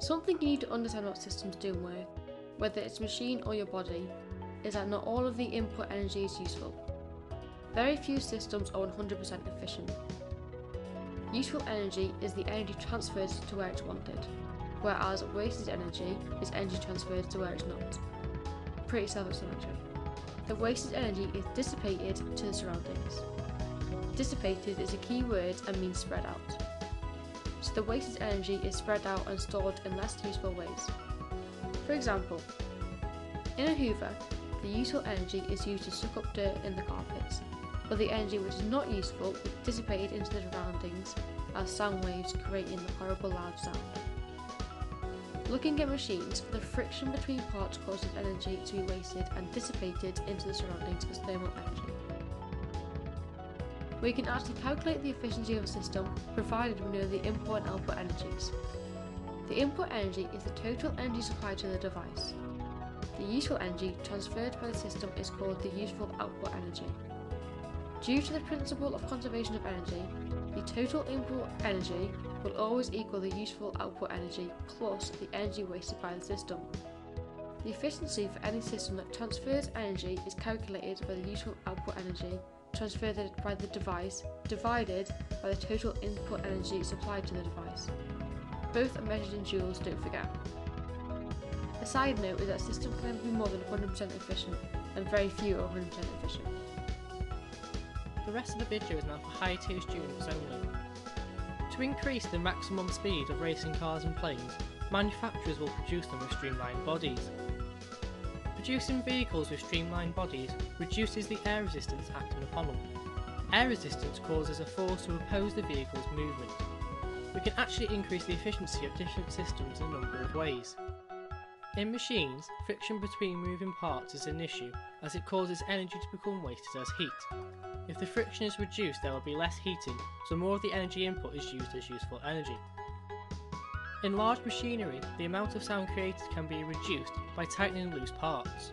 Something you need to understand about systems doing work, whether it's machine or your body, is that not all of the input energy is useful. Very few systems are 100% efficient. Useful energy is the energy transferred to where it's wanted, whereas wasted energy is energy transferred to where it's not. Pretty self-explanatory. The wasted energy is dissipated to the surroundings. Dissipated is a key word and means spread out. So the wasted energy is spread out and stored in less useful ways. For example, in a hoover, the useful energy is used to suck up dirt in the carpets, but the energy which is not useful is dissipated into the surroundings as sound waves creating the horrible loud sound. Looking at machines, the friction between parts causes energy to be wasted and dissipated into the surroundings as thermal energy. We can actually calculate the efficiency of a system provided we know the input and output energies. The input energy is the total energy supplied to the device. The useful energy transferred by the system is called the useful output energy. Due to the principle of conservation of energy, the total input energy will always equal the useful output energy plus the energy wasted by the system. The efficiency for any system that transfers energy is calculated by the useful output energy transferred by the device divided by the total input energy supplied to the device. Both are measured in joules, don't forget. A side note is that systems can be more than 100% efficient and very few are 100% efficient. The rest of the video is now for high tier students only. To increase the maximum speed of racing cars and planes, manufacturers will produce them with streamlined bodies. Producing vehicles with streamlined bodies reduces the air resistance acting upon them. Air resistance causes a force to oppose the vehicle's movement. We can actually increase the efficiency of different systems in a number of ways. In machines, friction between moving parts is an issue as it causes energy to become wasted as heat. If the friction is reduced there will be less heating, so more of the energy input is used as useful energy. In large machinery, the amount of sound created can be reduced by tightening loose parts.